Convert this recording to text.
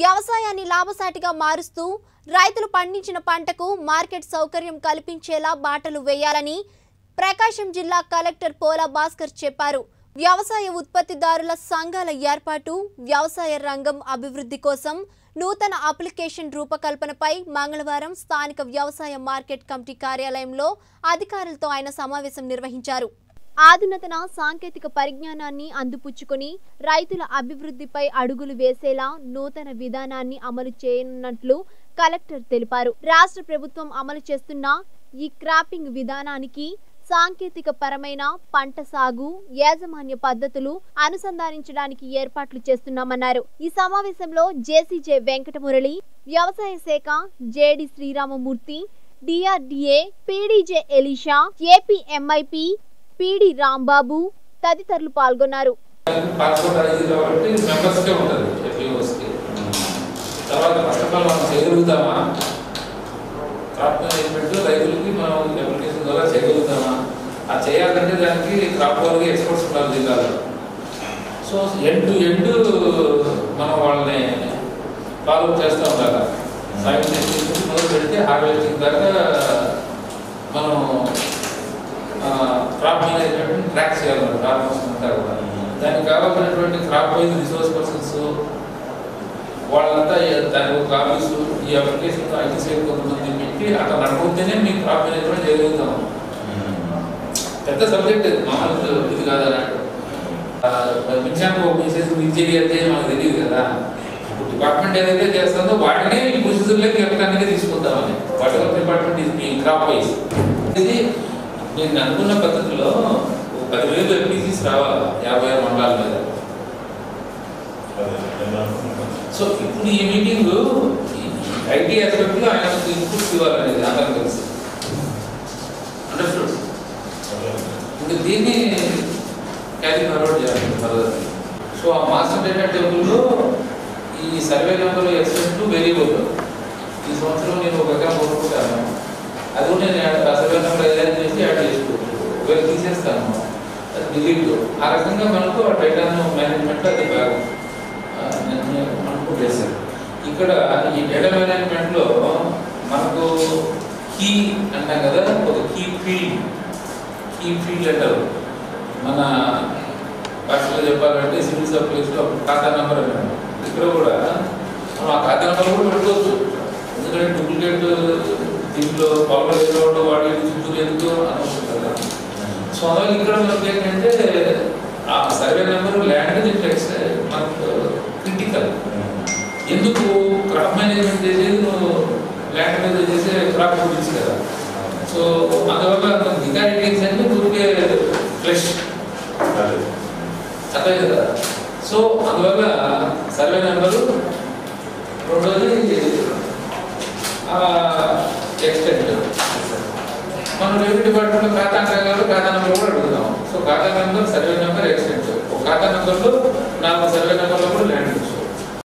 వ్యవసాయాన్ని లాభసాటిగా మారుస్తూ రైతులు పండించిన పంటకు మార్కెట్ సౌకర్యం కల్పించేలా బాటలు వేయాలని ప్రకాశం జిల్లా కలెక్టర్ పోలా భాస్కర్ చెప్పారు. వ్యవసాయ ఉత్పత్తిదారుల సంఘాల ఏర్పాటు వ్యవసాయ రంగం అభివృద్ధి కోసం నూతన అప్లికేషన్ రూపకల్పనపై మంగళవారం స్థానిక వ్యవసాయ మార్కెట్ కమిటీ కార్యాలయంలో అధికారులతో ఆయన సమావేశం నిర్వహించారు. ఆధునతన సాంకేతిక పరిజ్ఞానాన్ని అందిపుచ్చుకొని రైతుల అభివృద్ధిపై అడుగులు వేసేలా నూతన విధానాన్ని అమలు చేయనున్నట్లు కలెక్టర్ తెలిపారు. రాష్ట్ర ప్రభుత్వం అమలు చేస్తున్న ఈ క్రాపింగ్ విధానానికి సాంకేతిక పరమైన పంట సాగు యాజమాన్య పద్ధతులు అనుసంధానించడానికి ఏర్పాట్లు చేస్తున్నామన్నారు. ఈ సమావేశంలో జేసీజే వెంకటమురళి వ్యవసాయ శాఖ JD Sriramamurthy DRDA PDJ Elisha APMIP PD Rambabu తదితరులు పాల్గొన్నారు. తర్వాత ఫస్ట్ ఆఫ్ ఆల్ మనం చేయగలుగుతామా క్రాప్ మేనేజ్మెంట్ రైతులకి మనం అప్లికేషన్ ద్వారా చేయగలుగుతామా ఆ చేయాలంటే దానికి క్రాప్ వాళ్ళకి ఎక్స్పర్ట్స్ ఉండాలి. జిల్లాలో సో ఎండ్ టు ఎండ్ మనం వాళ్ళని ఫాలో చేస్తూ ఉండాలి నుంచి మొదలు పెడితే హార్వెస్టింగ్ దాకా మనం ట్రాక్ చేయాలి ఫార్మర్స్ అంతా కూడా. దానికి కావాల్సినటువంటి క్రాప్ వైజ్ రిసోర్స్ పర్సన్స్ వాళ్ళంతా దానికి ఒక ఆఫీసు ఈ అప్లికేషన్ ఐటీ సైడ్ కొంతమంది పెట్టి అట్లా నడపడితేనే మీ క్రాప్ మేనేజ్మెంట్ చేయగలుగుతాం పెద్ద సబ్జెక్ట్ మామూలు ఇది కాదు అన్నట్టు మించానికి ఒక మెసేజ్ మనకు తెలియదు కదా. ఇప్పుడు డిపార్ట్మెంట్ ఏదైతే చేస్తుందో వాటినే ఈ పొజిషన్లోకి వెళ్ళడానికి తీసుకుందామని వాటి డిపార్ట్మెంట్ ఇది మీ క్రాప్ వైజ్ ఇది నేను అనుకున్న పద్ధతిలో పదివేలు ఎంపీసీస్ రావాలి? యాభై ఆరు మండలాల మీద సో ఇప్పుడు ఈ మీటింగ్ ఐటీ ఆస్పెక్ట్లో ఆయన ఇన్పుట్స్ ఇవ్వాలనేది అందరం కలిసి అండర్స్టూడ్ ఇంకా దీన్ని క్యారీ ఫార్వర్డ్ చేయాలి ఫర్దర్. సో ఆ మాస్టర్ డేటా టేబుల్లో ఈ సర్వే నెంబర్ ఎక్స్పెక్ట్ వేరియబుల్. ఈ సంవత్సరం నేను ఒక ఎకరం కొనుక్కుంటాను. అది కూడా నేను ఆ సర్వే నెంబర్ ఏదైనా చేసి యాడ్ చేసుకోవచ్చు. ఒకవేళ తీసేస్తాను. డిలీట్ ఆ రకంగా మనకు ఆ డేటాను మేనేజ్మెంట్ అది బాగా మనకు చేశాను ఇక్కడ ఈ డేటా మేనేజ్మెంట్లో మనకు కీ అంటాం కదా ఒక కీ ఫీల్డ్. కీ ఫీల్డ్ అంటారు. మన భాషలో చెప్పాలంటే సివిల్ సప్లైస్లో ఖాతా నెంబర్ అంటారు ఇక్కడ కూడా మనం ఆ ఖాతా నెంబర్ కూడా పెట్టుకోవచ్చు. ఎందుకంటే డూప్లికేట్ దీంట్లో పవర్ వేసేవాడు వాడి చుట్టూ ఎందుకు అనుకుంటుంది కదా సో అందువల్ల ఇక్కడ మనకి ఏంటంటే ఆ సర్వే నెంబర్ ల్యాండ్ టెక్స్ట్ మనకు క్రిటికల్. ఎందుకు క్రాప్ మేనేజ్మెంట్ చేసేది నువ్వు ల్యాండ్ మీద చేసే క్రాప్ గురించి కదా. సో అందువల్ల మిగతా డీటెయిల్స్ అన్ని ఊరికే ఫ్రెష్ అదే. కదా. సో అందువల్ల సర్వే నెంబరు రెండోది మనం రెవెన్యూ డిపార్ట్మెంట్ ఖాతా అంటారు ఖాతా నెంబర్ కూడా అడుగుతాం సో ఖాతా నెంబర్ సర్వే నెంబర్ ఎక్స్టెంట్ ఖాతా నెంబర్లో నాకు సర్వే నెంబర్లో కూడా ల్యాండ్